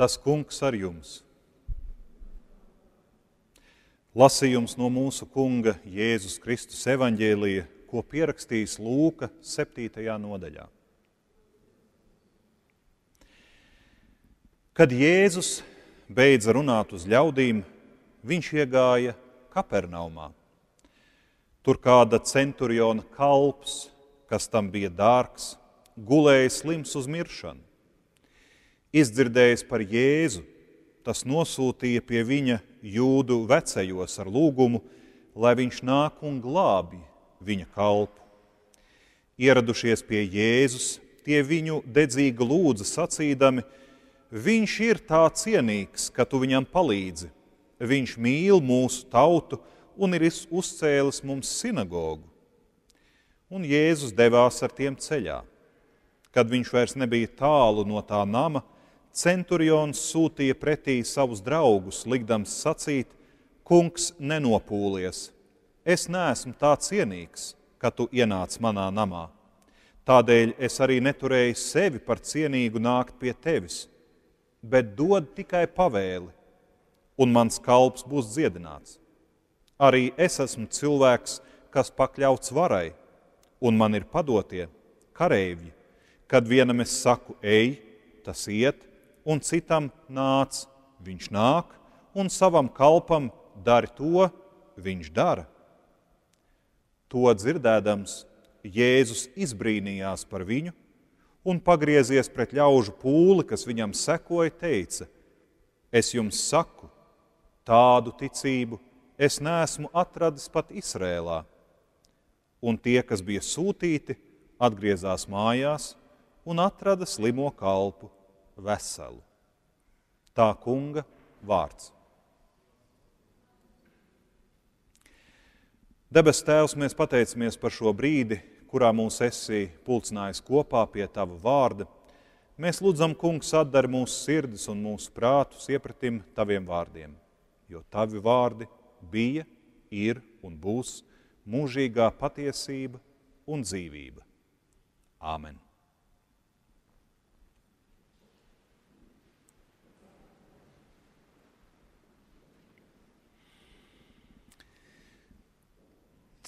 Tas kungs ar jums. Lasījums no mūsu kunga Jēzus Kristus evaņģēlija, ko pierakstījis Lūka 7. nodaļā. Kad Jēzus beidza runāt uz ļaudīm, viņš iegāja Kapernaumā. Tur kāda centuriona kalps, kas tam bija dārgs, gulēja slims uz miršanu. Izdzirdējis par Jēzu, tas nosūtīja pie viņa jūdu vecajos ar lūgumu, lai viņš nāk un glābi viņa kalpu. Ieradušies pie Jēzus, tie viņu dedzīgi lūdza sacīdami: Viņš ir tā cienīgs, ka tu viņam palīdzi. Viņš mīl mūsu tautu un ir uzcēlis mums sinagogu. Un Jēzus devās ar tiem ceļā. Kad viņš vairs nebija tālu no tā nama, centurions sūtīja pretī savus draugus, likdams sacīt: Kungs, nenopūlies, es neesmu tā cienīgs, ka tu ienāc manā namā. Tādēļ es arī neturēju sevi par cienīgu nākt pie tevis, bet dod tikai pavēli, un mans kalps būs dziedināts. Arī es esmu cilvēks, kas pakļauts varai, un man ir padotie kareivji. Kad vienam es saku, ej, tas iet, un citam nāc, viņš nāk, un savam kalpam dari to, viņš dara. To dzirdēdams, Jēzus izbrīnījās par viņu un pagriezies pret ļaužu pūli, kas viņam sekoja, teica: Es jums saku, tādu ticību es neesmu atradis pat Izrēlā. Un tie, kas bija sūtīti, atgriezās mājās un atrada slimo kalpu veselu. Tā kunga vārds. Debes Tēvs, mēs pateicamies par šo brīdi, kurā mūs esi pulcinājis kopā pie Tava vārda. Mēs lūdzam, Kungs, atdari mūsu sirdis un mūsu prātus iepratim Taviem vārdiem, jo Tavi vārdi bija, ir un būs mūžīgā patiesība un dzīvība. Āmen!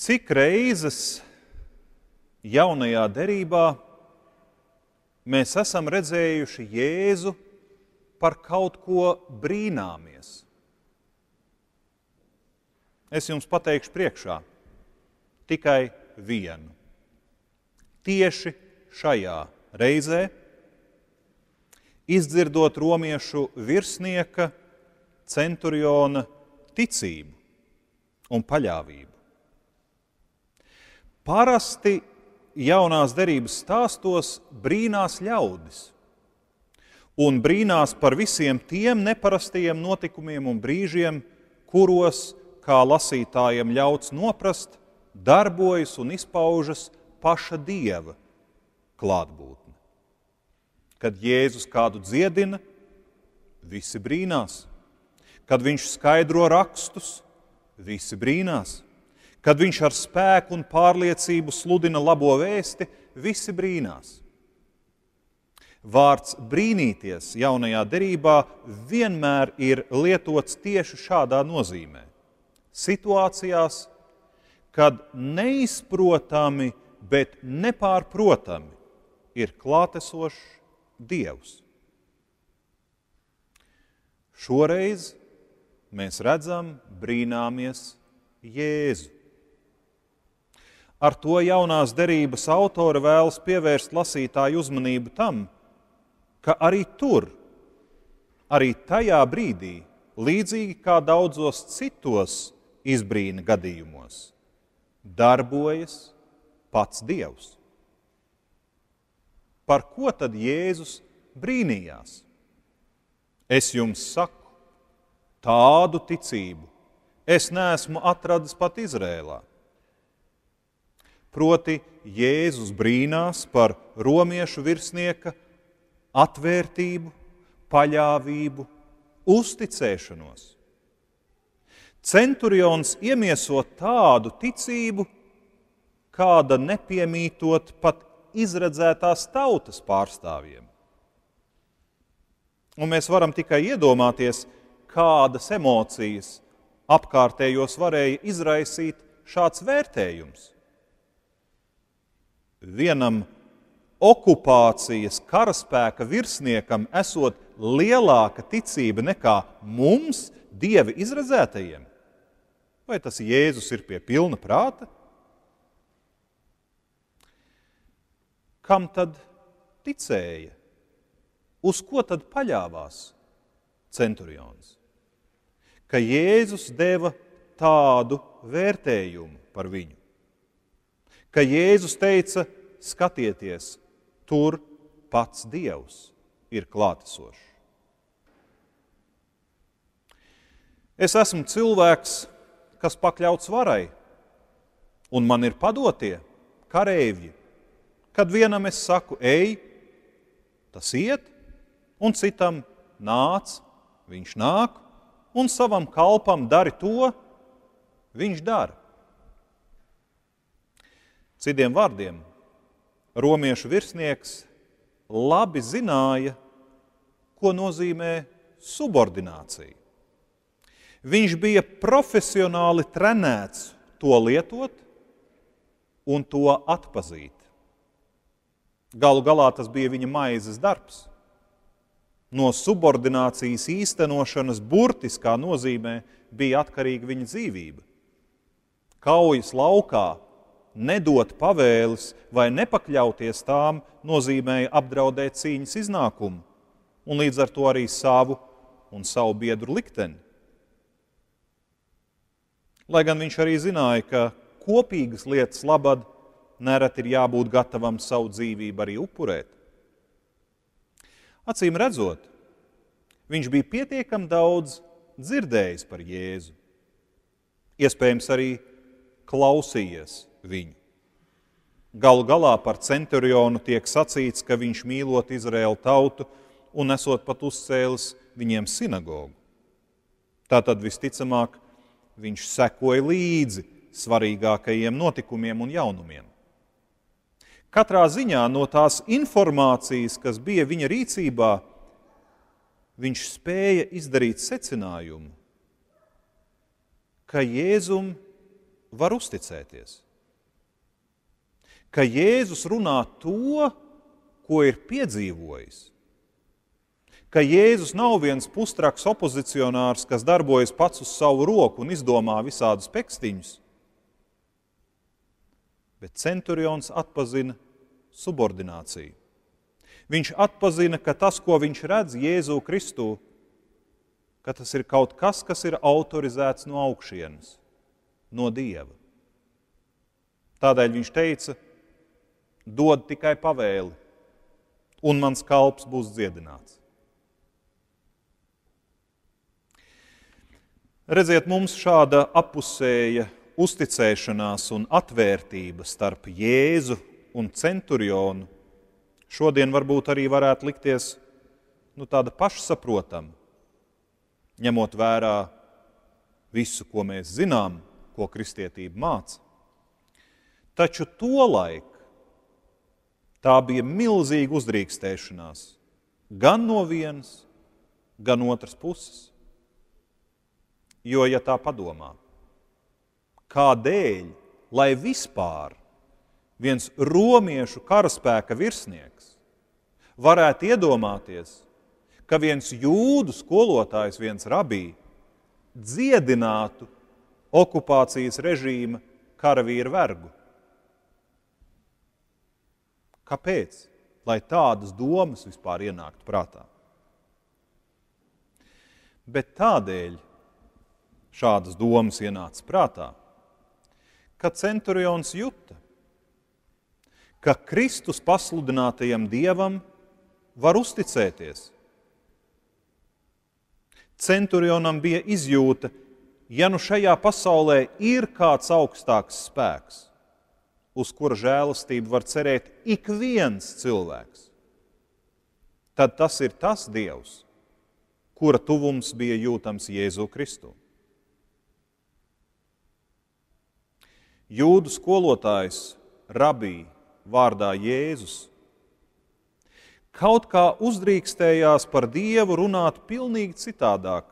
Cik reizes jaunajā derībā mēs esam redzējuši Jēzu par kaut ko brīnāmies? Es jums pateikšu priekšā tikai vienu. Tieši šajā reizē, izdzirdot romiešu virsnieka centuriona ticību un paļāvību. Parasti jaunās derības stāstos brīnās ļaudis un brīnās par visiem tiem neparastajiem notikumiem un brīžiem, kuros, kā lasītājiem ļauts noprast, darbojas un izpaužas paša dieva klātbūtne. Kad Jēzus kādu dziedina, visi brīnās. Kad viņš skaidro rakstus, visi brīnās. Kad viņš ar spēku un pārliecību sludina labo vēsti, visi brīnās. Vārds brīnīties jaunajā derībā vienmēr ir lietots tieši šādā nozīmē. Situācijās, kad neizprotami, bet nepārprotami ir klātesošs Dievs. Šoreiz mēs redzam, brīnāmies Jēzu. Ar to jaunās derības autora vēlas pievērst lasītāju uzmanību tam, ka arī tur, arī tajā brīdī, līdzīgi kā daudzos citos izbrīna gadījumos, darbojas pats Dievs. Par ko tad Jēzus brīnījās? Es jums saku, tādu ticību es neesmu atradis pat Izrēlā. Proti, Jēzus brīnās par romiešu virsnieka atvērtību, paļāvību, uzticēšanos. Centurions iemieso tādu ticību, kāda nepiemītot pat izredzētās tautas pārstāvjiem. Un mēs varam tikai iedomāties, kādas emocijas apkārtējos varēja izraisīt šāds vērtējums. Vienam okupācijas karaspēka virsniekam esot lielāka ticība nekā mums, dievi izredzētajiem? Vai tas Jēzus ir pie pilna prāta? Kam tad ticēja? Uz ko tad paļāvās centurions? Ka Jēzus deva tādu vērtējumu par viņu. Ka Jēzus teica, skatieties, tur pats Dievs ir klātesošs. Es esmu cilvēks, kas pakļauts varai, un man ir padotie kareivji. Kad vienam es saku, ej, tas iet, un citam nāc, viņš nāk, un savam kalpam dari to, viņš dara. Citiem vārdiem, romiešu virsnieks labi zināja, ko nozīmē subordinācija. Viņš bija profesionāli trenēts to lietot un to atpazīt. Galu galā tas bija viņa maizes darbs. No subordinācijas īstenošanas burtiskā nozīmē bija atkarīga viņa dzīvība. Kaujas laukā nedot pavēles vai nepakļauties tām nozīmēja apdraudēt cīņas iznākumu un līdz ar to arī savu un savu biedru likteni. Lai gan viņš arī zināja, ka kopīgas lietas labad nereti ir jābūt gatavam savu dzīvību arī upurēt. Acīm redzot, viņš bija pietiekami daudz dzirdējis par Jēzu, iespējams, arī klausījies viņu. Galu galā par centurionu tiek sacīts, ka viņš mīlot Izraēlu tautu un esot pat uzcēlis viņiem sinagogu. Tātad visticamāk viņš sekoja līdzi svarīgākajiem notikumiem un jaunumiem. Katrā ziņā no tās informācijas, kas bija viņa rīcībā, viņš spēja izdarīt secinājumu, ka Jēzum var uzticēties ka Jēzus runā to, ko ir piedzīvojis. Ka Jēzus nav viens pustraks opozicionārs, kas darbojas pats uz savu roku un izdomā visādus pekstiņus, bet centurions atpazina subordināciju. Viņš atpazina, ka tas, ko viņš redz Jēzu Kristu, ka tas ir kaut kas, kas ir autorizēts no augšienes, no Dieva. Tādēļ viņš teica, dod tikai pavēli, un mans kalps būs dziedināts. Redziet, mums šāda apusēja uzticēšanās un atvērtība starp Jēzu un centurionu šodien varbūt arī varētu likties nu, tāda pašsaprotama, ņemot vērā visu, ko mēs zinām, ko kristietība māca. Taču tolaik Tā bija milzīga uzdrīkstēšanās gan no vienas, gan otras puses. Jo, ja tā padomā, kādēļ, lai vispār viens romiešu karaspēka virsnieks varētu iedomāties, ka viens jūdu skolotājs, viens rabī, dziedinātu okupācijas režīma karavīru vergu? Kāpēc? Lai tādas domas vispār ienāktu prātā. Bet tādēļ šādas domas ienāca prātā, ka centurions juta, ka Kristus pasludinātajam dievam var uzticēties. Centurionam bija izjūta, ja nu šajā pasaulē ir kāds augstāks spēks, uz kura žēlastību var cerēt ik viens cilvēks, tad tas ir tas Dievs, kura tuvums bija jūtams Jēzu Kristu. Jūdu skolotājs Rabī vārdā Jēzus, kaut kā uzdrīkstējās par Dievu runāt pilnīgi citādāk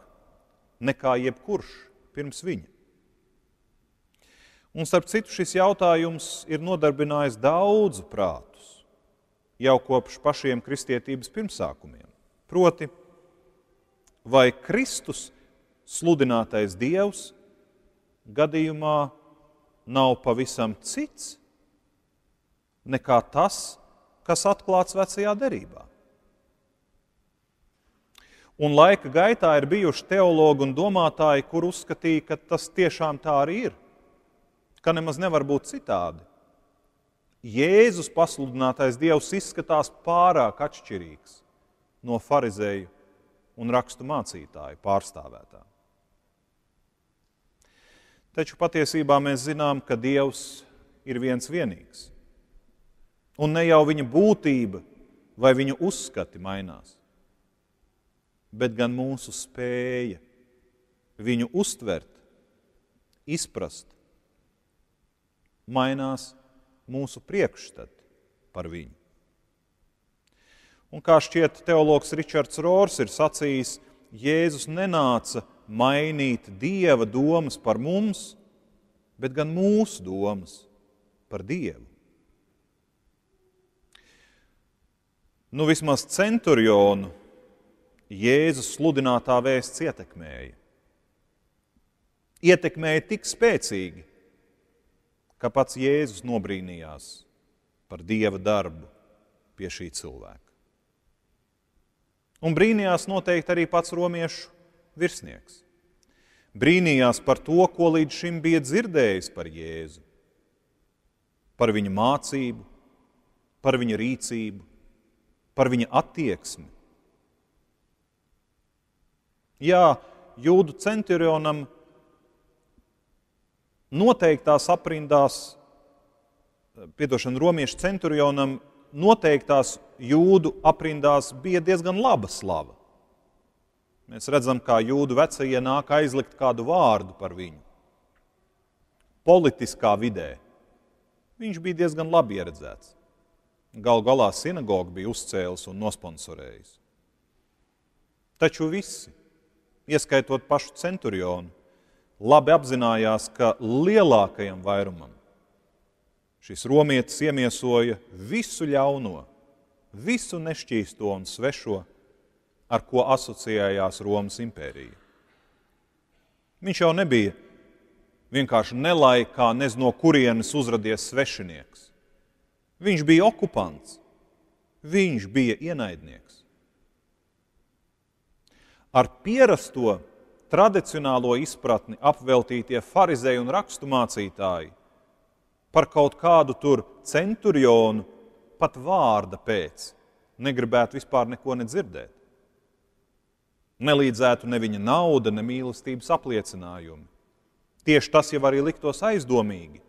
nekā jebkurš pirms viņa. Un starp citu, šis jautājums ir nodarbinājis daudzu prātus jau kopš pašiem kristietības pirmsākumiem. Proti, vai Kristus sludinātais Dievs gadījumā nav pavisam cits nekā tas, kas atklāts vecajā derībā. Un laika gaitā ir bijuši teologi un domātāji, kur uzskatīja, ka tas tiešām tā arī ir, ka nemaz nevar būt citādi. Jēzus pasludinātais Dievs izskatās pārāk atšķirīgs no farizēju un rakstu mācītāju pārstāvētā. Taču patiesībā mēs zinām, ka Dievs ir viens vienīgs. Un ne jau viņa būtība vai viņa uzskati mainās, bet gan mūsu spēja viņu uztvert, izprast, mainās mūsu priekšstati par viņu. Un kā šķiet, teologs Ričards Rors ir sacījis, Jēzus nenāca mainīt dieva domas par mums, bet gan mūsu domas par dievu. nu vismaz centurionu Jēzus sludinātā vēsts ietekmēja. Ietekmēja tik spēcīgi, ka pats Jēzus nobrīnījās par Dieva darbu pie šī cilvēka. Un brīnījās noteikti arī pats romiešu virsnieks. Brīnījās par to, ko līdz šim bija dzirdējis par Jēzu, par viņa mācību, par viņa rīcību, par viņa attieksmi. Jā, jūdu centurionam noteiktās aprindās, piedošana romiešu centurionam noteiktās jūdu aprindās bija diezgan laba slava. Mēs redzam, kā jūdu vecie nāk aizlikt kādu vārdu par viņu. Politiskā vidē viņš bija diezgan labi ieredzēts. Galu galā sinagoga bija uzcēlis un nosponsorējis. Taču visi, ieskaitot pašu centurionu, labi apzinājās, ka lielākajam vairumam šis romietis iemiesoja visu ļauno, visu nešķīsto un svešo, ar ko asociējās Romas impērija. Viņš jau nebija vienkārši nelaikā, nez no kurienes uzradies svešinieks. Viņš bija okupants, viņš bija ienaidnieks. Ar pierasto tradicionālo izpratni apveltītie farizēji un raksturmācītāji par kaut kādu tur centurionu pat vārda pēc negribētu vispār neko nedzirdēt. Nelīdzētu ne viņa nauda, ne mīlestības apliecinājumi. Tieši tas jau arī liktos aizdomīgi.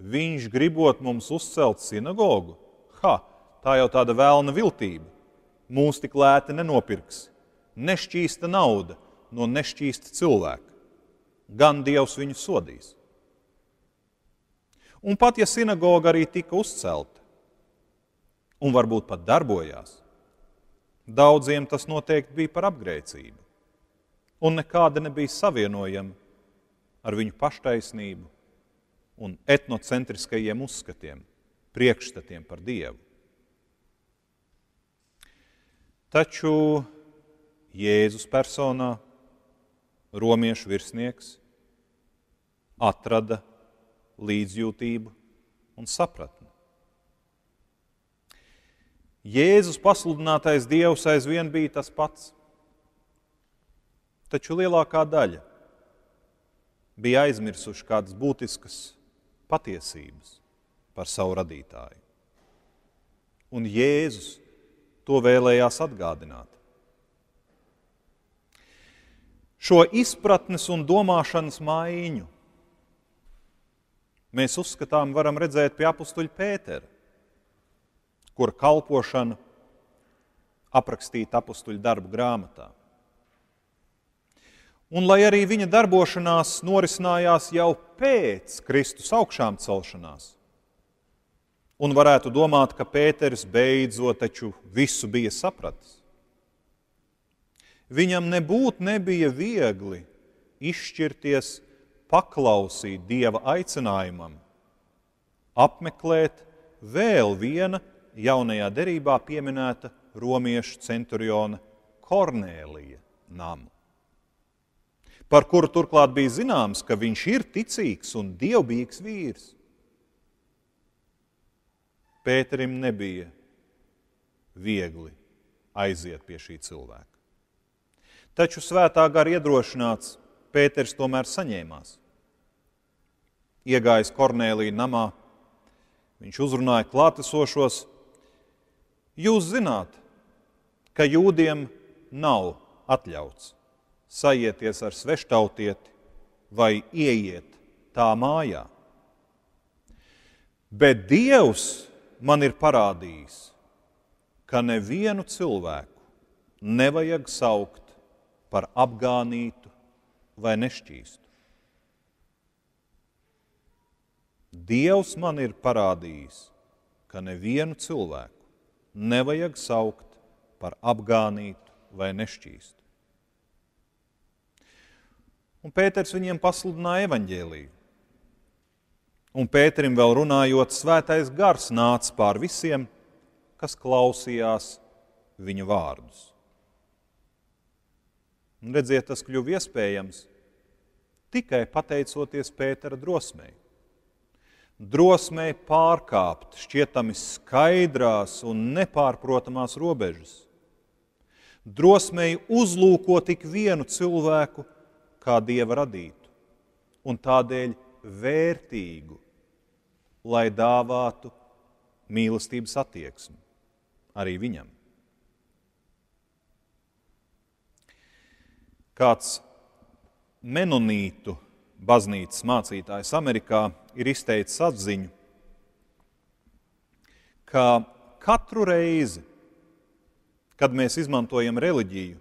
Viņš gribot mums uzcelt sinagogu? Ha, tā jau tāda vēlna viltība. Mūs tik lēti nenopirks. Nešķīsta nauda no nešķīsta cilvēka. Gan Dievs viņu sodīs. Un pat ja sinagoga arī tika uzcelta, un varbūt pat darbojās, daudziem tas noteikti bija par apgrēcību, un nekāda nebija savienojama ar viņu paštaisnību un etnocentriskajiem uzskatiem, priekšstatiem par Dievu. Taču Jēzus personā, romiešu virsnieks, atrada līdzjūtību un sapratni. Jēzus pasludinātais Dievs aizvien bija tas pats, taču lielākā daļa bija aizmirsuši kādas būtiskas patiesības par savu radītāju. Un Jēzus to vēlējās atgādināt. Šo izpratnes un domāšanas maiņu mēs uzskatām, varam redzēt pie apakstuļa Pētera, kur kalpošana aprakstīta apakstuļa darbu grāmatā. Un lai arī viņa darbošanās norisinājās jau pēc Kristus augšām celšanās, Un varētu domāt, ka Pēters beidzot taču visu bija sapratis. Viņam nebūtu nebija viegli izšķirties, paklausīt Dieva aicinājumam, apmeklēt vēl viena jaunajā derībā pieminēta romiešu centuriona Kornēlija namu, par kuru turklāt bija zināms, ka viņš ir ticīgs un dievbijīgs vīrs. Pēterim nebija viegli aiziet pie šī cilvēka. Taču svētā gara iedrošināts Pēters tomēr saņēmās. Iegājis Kornēlija namā, viņš uzrunāja klātesošos. Jūs zināt, ka jūdiem nav atļauts sajieties ar sveštautieti vai ieiet tā mājā. Bet Dievs man ir parādījis, ka nevienu cilvēku nevajag saukt par apgānītu vai nešķīstu. Dievs man ir parādījis, ka nevienu cilvēku nevajag saukt par apgānītu vai nešķīstu. Un Pēters viņiem pasludināja evaņģēlīju. Un Pēterim vēl runājot, svētais gars nāca pār visiem, kas klausījās viņa vārdus. Un redziet, tas kļuva iespējams tikai pateicoties Pētera drosmei. Drosmei pārkāpt šķietami skaidrās un nepārprotamās robežas. Drosmei uzlūkot tik vienu cilvēku kā dieva radītu, un tādēļ vērtīgu, lai dāvātu mīlestības attieksmi arī viņam. Kāds menonītu baznīcas mācītājs Amerikā ir izteicis atziņu, ka katru reizi, kad mēs izmantojam reliģiju,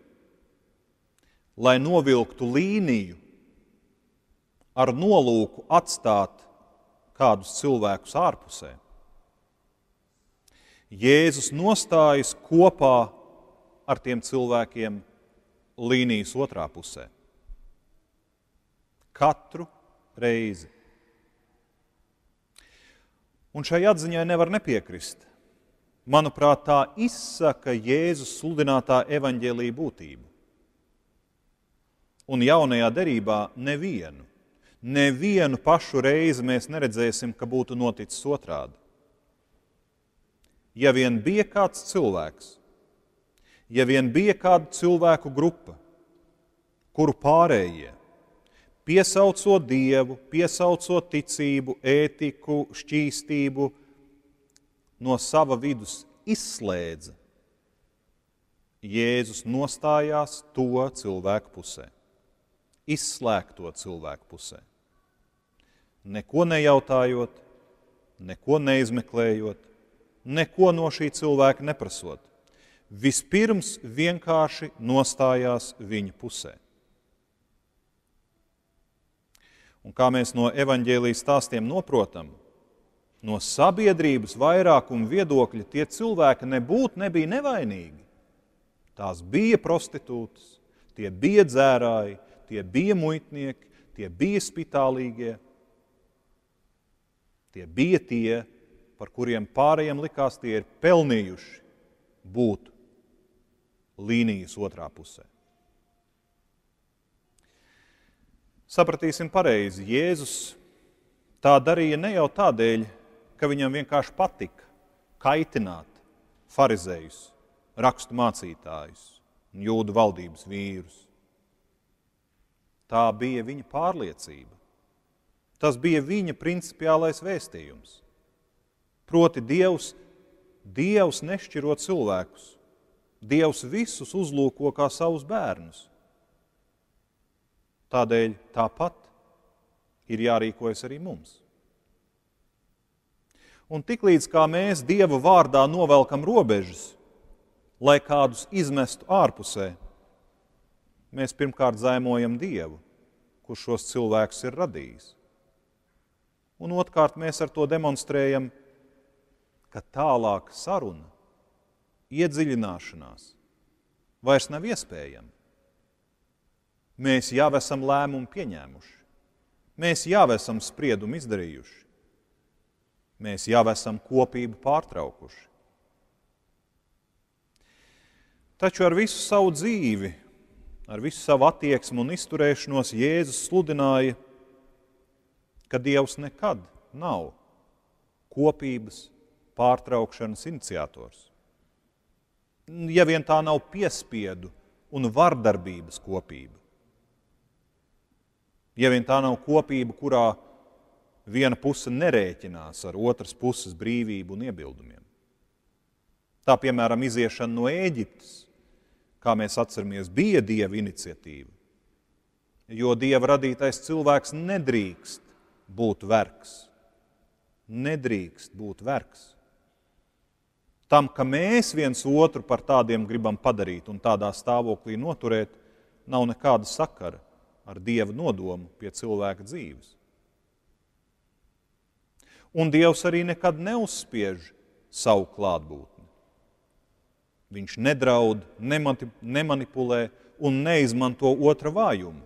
lai novilktu līniju ar nolūku atstāt kādus cilvēkus ārpusē. Jēzus nostājas kopā ar tiem cilvēkiem līnijas otrā pusē. Katru reizi. Un šai atziņai nevar nepiekrist. Manuprāt, tā izsaka Jēzus sludinātā evaņģēlīja būtību. Un jaunajā derībā nevienu, nevienu pašu reizi mēs neredzēsim, ka būtu noticis otrādi. Ja vien bija kāds cilvēks, ja vien bija kāda cilvēku grupa, kuru pārējie, piesaucot dievu, piesaucot ticību, ētiku, šķīstību, no sava vidus izslēdza, Jēzus nostājās to cilvēku pusē izslēgto cilvēku pusē. Neko nejautājot, neko neizmeklējot, neko no šī cilvēka neprasot. Vispirms vienkārši nostājās viņa pusē. Un kā mēs no evaņģēlijas stāstiem noprotam, no sabiedrības vairākuma viedokļa tie cilvēki nebūtu nebija nevainīgi. Tās bija prostitūtas, tie bija dzērāji, tie bija muitnieki, tie bija spitālīgie, tie bija tie, par kuriem pārējiem likās, tie ir pelnījuši būt līnijas otrā pusē. Sapratīsim pareizi, Jēzus tā darīja ne jau tādēļ, ka viņam vienkārši patika kaitināt farizējus, rakstu mācītājus un jūdu valdības vīrus. Tā bija viņa pārliecība. Tas bija viņa principiālais vēstījums. Proti, Dievs, Dievs nešķiro cilvēkus. Dievs visus uzlūko kā savus bērnus. Tādēļ tāpat ir jārīkojas arī mums. Un tiklīdz kā mēs Dieva vārdā novelkam robežas, lai kādus izmestu ārpusē, mēs pirmkārt zaimojam Dievu, kurš šos cilvēkus ir radījis. Un otrkārt, mēs ar to demonstrējam ka tālāka saruna, iedziļināšanās vairs nav iespējama. Mēs jau esam lēmumu pieņēmuši, mēs jau esam spriedumu izdarījuši, mēs jau esam kopību pārtraukuši. Taču ar visu savu dzīvi, ar visu savu attieksmi un izturēšanos Jēzus sludināja, ka Dievs nekad nav kopības pārtraukšanas iniciators. Ja vien tā nav piespiedu un vardarbības kopība. Ja vien tā nav kopība, kurā viena puse nerēķinās ar otras puses brīvību un iebildumiem. Tā piemēram, iziešana no Ēģiptes kā mēs atceramies, bija Dieva iniciatīva. Jo Dieva radītais cilvēks nedrīkst būt vergs. Nedrīkst būt vergs. Tam, ka mēs viens otru par tādiem gribam padarīt un tādā stāvoklī noturēt, nav nekāda sakara ar Dieva nodomu pie cilvēka dzīves. Un Dievs arī nekad neuzspiež savu klātbūtni. Viņš nedraud, nemanipulē un neizmanto otra vājumu.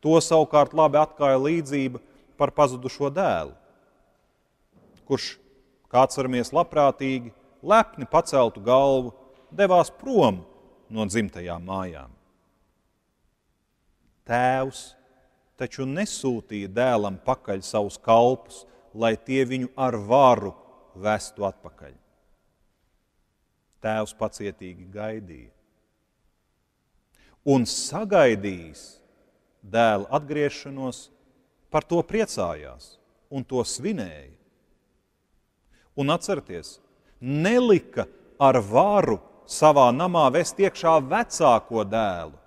To savukārt labi atklāja līdzība par pazudušo dēlu, kurš, kā atceramies, labprātīgi, lepni paceltu galvu, devās prom no dzimtajām mājām. Tēvs taču nesūtīja dēlam pakaļ savus kalpus, lai tie viņu ar varu vestu atpakaļ. Tēvs pacietīgi gaidīja. Un sagaidījis dēla atgriešanos, par to priecājās un to svinēja. Un atcerieties, nelika ar varu savā namā vest iekšā vecāko dēlu,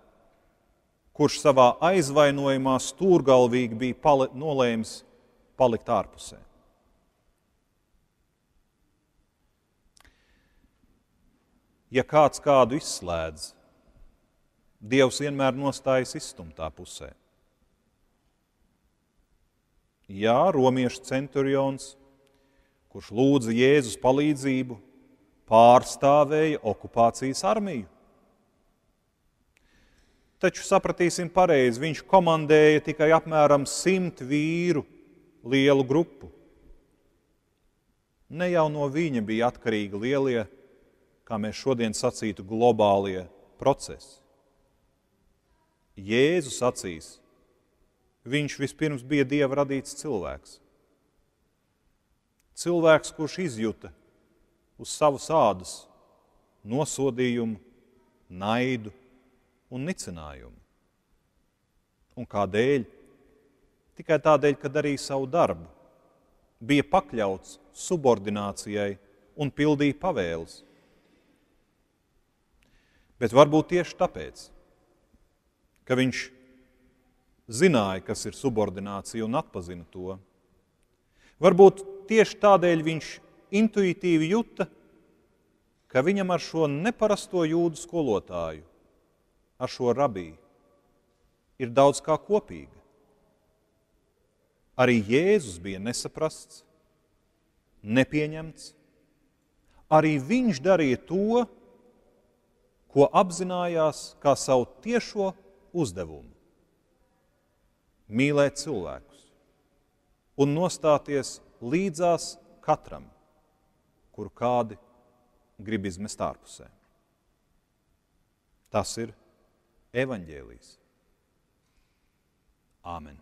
kurš savā aizvainojumā stūrgalvīgi bija pali nolēmis palikt ārpusē. ja kāds kādu izslēdz, Dievs vienmēr nostājas izstumtā pusē. Jā, romiešu centurions, kurš lūdza Jēzus palīdzību, pārstāvēja okupācijas armiju. Taču sapratīsim pareizi, viņš komandēja tikai apmēram simt vīru lielu grupu. Ne jau no viņa bija atkarīgi lielie kā mēs šodien sacītu, globālie procesi. Jēzus acīs viņš vispirms bija Dieva radīts cilvēks. Cilvēks, kurš izjuta uz savas ādas nosodījumu, naidu un nicinājumu. Un kādēļ? Tikai tādēļ, ka darīja savu darbu, bija pakļauts subordinācijai un pildīja pavēles. Bet varbūt tieši tāpēc, ka viņš zināja, kas ir subordinācija un atpazina to. Varbūt tieši tādēļ viņš intuitīvi juta, ka viņam ar šo neparasto jūdu skolotāju, ar šo rabiju, ir daudz kā kopīga. Arī Jēzus bija nesaprasts, nepieņemts. Arī viņš darīja to, ko apzinājās kā savu tiešo uzdevumu - mīlēt cilvēkus un nostāties līdzās katram, kuru kādi grib izmest ārpusē. Tas ir evaņģēlijs. Āmen!